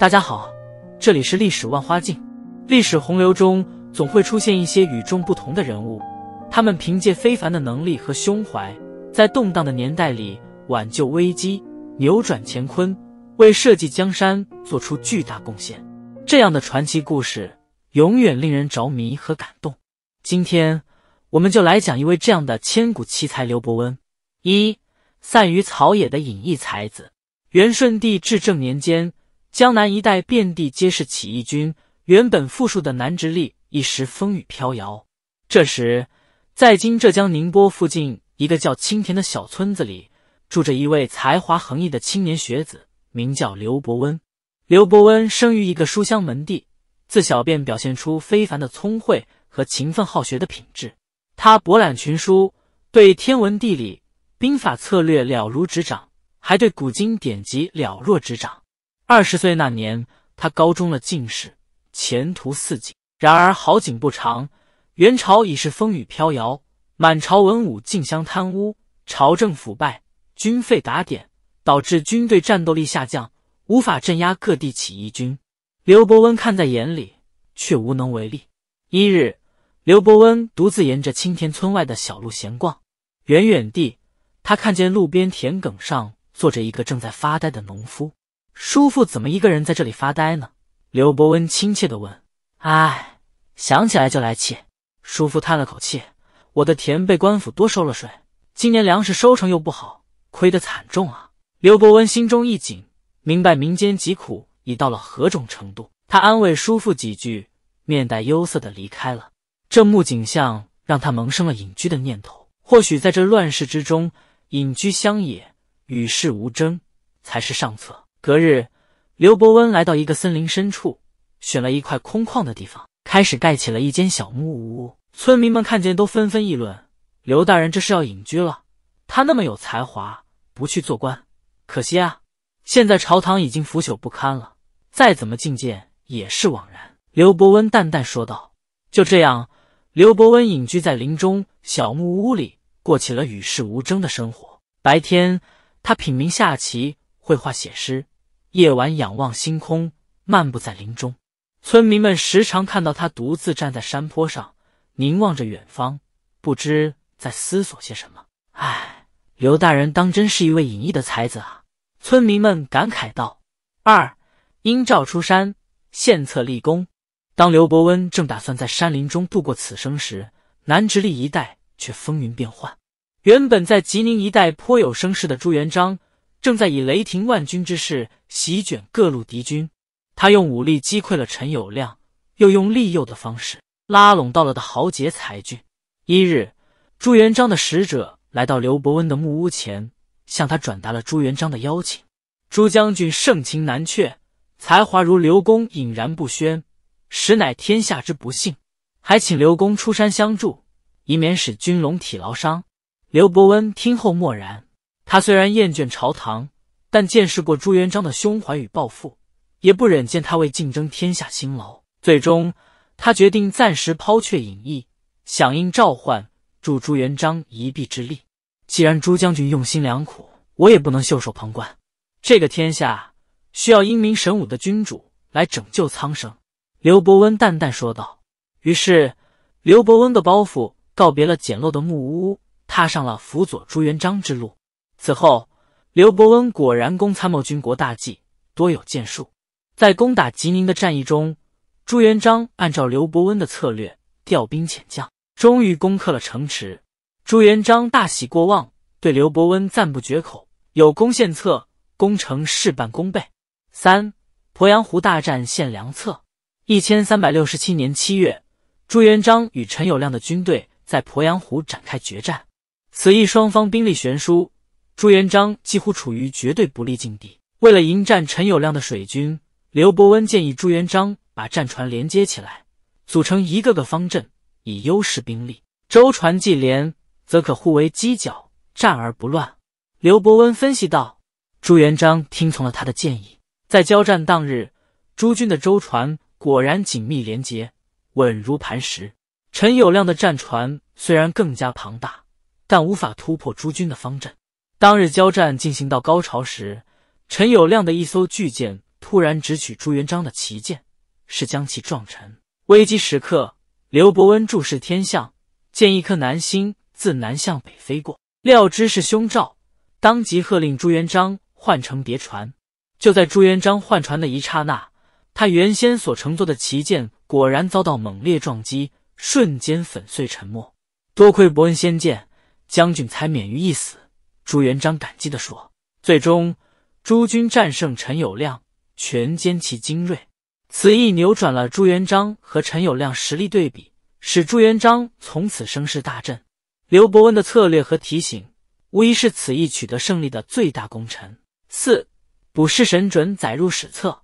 大家好，这里是历史万花镜。历史洪流中总会出现一些与众不同的人物，他们凭借非凡的能力和胸怀，在动荡的年代里挽救危机、扭转乾坤，为社稷江山做出巨大贡献。这样的传奇故事永远令人着迷和感动。今天，我们就来讲一位这样的千古奇才——刘伯温。一散于草野的隐逸才子。元顺帝至正年间。江南一带遍地皆是起义军，原本富庶的南直隶一时风雨飘摇。这时，在今浙江宁波附近一个叫青田的小村子里，住着一位才华横溢的青年学子，名叫刘伯温。刘伯温生于一个书香门第，自小便表现出非凡的聪慧和勤奋好学的品质。他博览群书，对天文地理、兵法策略了如指掌，还对古今典籍了若指掌。二十岁那年，他高中了进士，前途似锦。然而好景不长，元朝已是风雨飘摇，满朝文武竞相贪污，朝政腐败，军费打点，导致军队战斗力下降，无法镇压各地起义军。刘伯温看在眼里，却无能为力。一日，刘伯温独自沿着青田村外的小路闲逛，远远地，他看见路边田埂上坐着一个正在发呆的农夫。叔父怎么一个人在这里发呆呢？刘伯温亲切的问。唉，想起来就来气。叔父叹了口气：“我的田被官府多收了税，今年粮食收成又不好，亏得惨重啊。”刘伯温心中一紧，明白民间疾苦已到了何种程度。他安慰叔父几句，面带忧色的离开了。这幕景象让他萌生了隐居的念头。或许在这乱世之中，隐居乡野，与世无争，才是上策。隔日，刘伯温来到一个森林深处，选了一块空旷的地方，开始盖起了一间小木屋。村民们看见，都纷纷议论：“刘大人这是要隐居了。他那么有才华，不去做官，可惜啊！现在朝堂已经腐朽不堪了，再怎么觐见也是枉然。”刘伯温淡淡说道。就这样，刘伯温隐居在林中小木屋里，过起了与世无争的生活。白天，他品茗下棋，绘画写诗。夜晚仰望星空，漫步在林中，村民们时常看到他独自站在山坡上，凝望着远方，不知在思索些什么。唉，刘大人当真是一位隐逸的才子啊！村民们感慨道。二，鹰照出山，献策立功。当刘伯温正打算在山林中度过此生时，南直隶一带却风云变幻。原本在吉宁一带颇有声势的朱元璋。正在以雷霆万钧之势席卷各路敌军，他用武力击溃了陈友谅，又用利诱的方式拉拢到了的豪杰才俊。一日，朱元璋的使者来到刘伯温的木屋前，向他转达了朱元璋的邀请。朱将军盛情难却，才华如刘公隐然不宣，实乃天下之不幸，还请刘公出山相助，以免使君龙体劳伤。刘伯温听后默然。他虽然厌倦朝堂，但见识过朱元璋的胸怀与抱负，也不忍见他为竞争天下辛劳。最终，他决定暂时抛却隐逸，响应召唤，助朱元璋一臂之力。既然朱将军用心良苦，我也不能袖手旁观。这个天下需要英明神武的君主来拯救苍生。”刘伯温淡淡说道。于是，刘伯温的包袱告别了简陋的木屋，踏上了辅佐朱元璋之路。此后，刘伯温果然攻参谋军国大计，多有建树。在攻打吉宁的战役中，朱元璋按照刘伯温的策略调兵遣将，终于攻克了城池。朱元璋大喜过望，对刘伯温赞不绝口：“有功献策，攻城事半功倍。”三鄱阳湖大战献良策。一千三百六十七年七月，朱元璋与陈友谅的军队在鄱阳湖展开决战，此役双方兵力悬殊。朱元璋几乎处于绝对不利境地。为了迎战陈友谅的水军，刘伯温建议朱元璋把战船连接起来，组成一个个方阵，以优势兵力。舟船既连，则可互为犄角，战而不乱。刘伯温分析道。朱元璋听从了他的建议。在交战当日，诸军的舟船果然紧密连接，稳如磐石。陈友谅的战船虽然更加庞大。但无法突破朱军的方阵。当日交战进行到高潮时，陈友谅的一艘巨舰突然直取朱元璋的旗舰，是将其撞沉。危机时刻，刘伯温注视天象，见一颗南星自南向北飞过，料知是凶兆，当即喝令朱元璋换乘别船。就在朱元璋换船的一刹那，他原先所乘坐的旗舰果然遭到猛烈撞击，瞬间粉碎沉没。多亏伯恩先见，将军才免于一死。朱元璋感激地说：“最终，朱军战胜陈友谅，全歼其精锐。此役扭转了朱元璋和陈友谅实力对比，使朱元璋从此声势大振。刘伯温的策略和提醒，无疑是此役取得胜利的最大功臣。四，卜筮神准载入史册。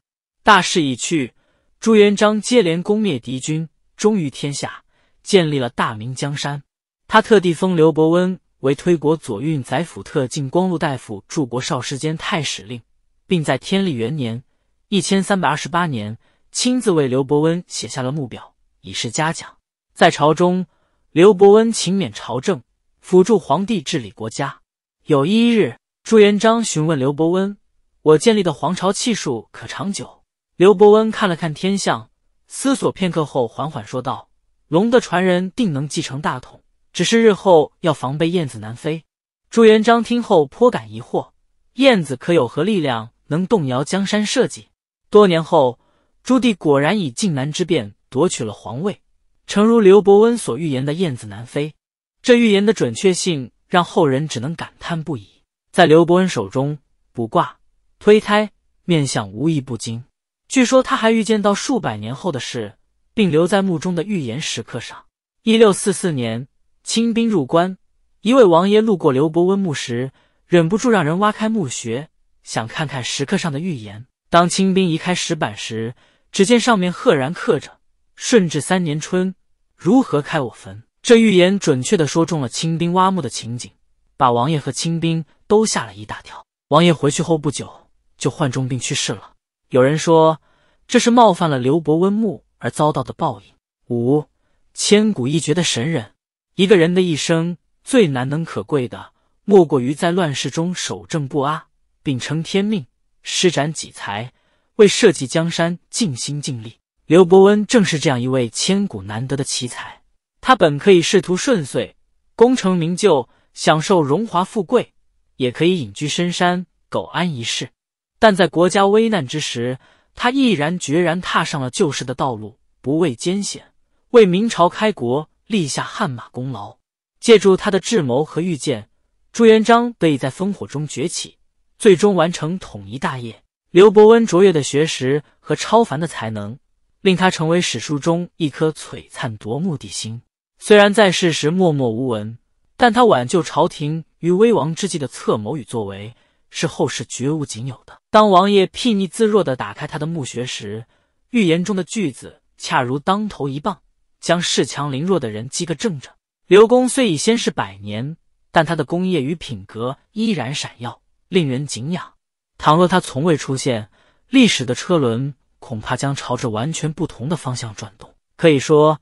大势已去，朱元璋接连攻灭敌军，终于天下，建立了大明江山。他特地封刘伯温。”为推国左运宰辅特进光禄大夫、柱国少师兼太史令，并在天历元年（一千三百二十八年）亲自为刘伯温写下了墓表，以示嘉奖。在朝中，刘伯温勤勉朝政，辅助皇帝治理国家。有一日，朱元璋询问刘伯温：“我建立的皇朝气数可长久？”刘伯温看了看天象，思索片刻后，缓缓说道：“龙的传人定能继承大统。”只是日后要防备燕子南飞。朱元璋听后颇感疑惑：燕子可有何力量能动摇江山社稷？多年后，朱棣果然以靖难之变夺取了皇位，诚如刘伯温所预言的燕子南飞。这预言的准确性让后人只能感叹不已。在刘伯温手中，卜卦、推胎、面相无一不精。据说他还预见到数百年后的事，并留在墓中的预言石刻上。一六四四年。清兵入关，一位王爷路过刘伯温墓时，忍不住让人挖开墓穴，想看看石刻上的预言。当清兵移开石板时，只见上面赫然刻着“顺治三年春，如何开我坟”。这预言准确的说中了清兵挖墓的情景，把王爷和清兵都吓了一大跳。王爷回去后不久就患重病去世了。有人说，这是冒犯了刘伯温墓而遭到的报应。五，千古一绝的神人。一个人的一生最难能可贵的，莫过于在乱世中守正不阿，秉承天命，施展己才，为社稷江山尽心尽力。刘伯温正是这样一位千古难得的奇才。他本可以仕途顺遂，功成名就，享受荣华富贵，也可以隐居深山，苟安一世。但在国家危难之时，他毅然决然踏上了救世的道路，不畏艰险，为明朝开国。立下汗马功劳，借助他的智谋和预见，朱元璋得以在烽火中崛起，最终完成统一大业。刘伯温卓越的学识和超凡的才能，令他成为史书中一颗璀璨夺目的星。虽然在世时默默无闻，但他挽救朝廷于危亡之际的策谋与作为，是后世绝无仅有的。当王爷睥睨自若地打开他的墓穴时，预言中的句子恰如当头一棒。将恃强凌弱的人击个正着。刘公虽已仙逝百年，但他的功业与品格依然闪耀，令人敬仰。倘若他从未出现，历史的车轮恐怕将朝着完全不同的方向转动。可以说，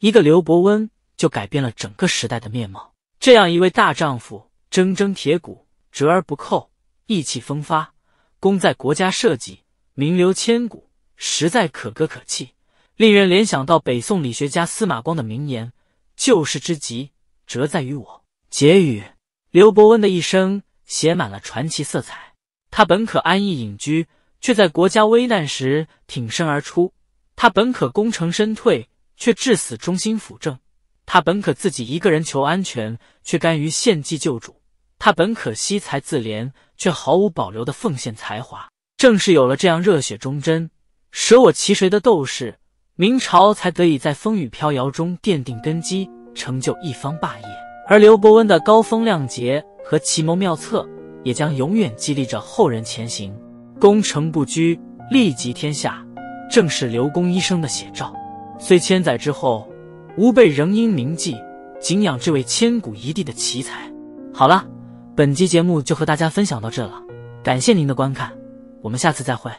一个刘伯温就改变了整个时代的面貌。这样一位大丈夫，铮铮铁骨，折而不扣，意气风发，功在国家社稷，名留千古，实在可歌可泣。令人联想到北宋理学家司马光的名言：“救世之急，折在于我。”结语：刘伯温的一生写满了传奇色彩。他本可安逸隐居，却在国家危难时挺身而出；他本可功成身退，却至死忠心辅政；他本可自己一个人求安全，却甘于献计救主；他本可惜才自怜，却毫无保留的奉献才华。正是有了这样热血忠贞、舍我其谁的斗士。明朝才得以在风雨飘摇中奠定根基，成就一方霸业。而刘伯温的高风亮节和奇谋妙策，也将永远激励着后人前行。功成不居，利及天下，正是刘公一生的写照。虽千载之后，吾辈仍应铭记、敬仰这位千古一帝的奇才。好了，本期节目就和大家分享到这了，感谢您的观看，我们下次再会。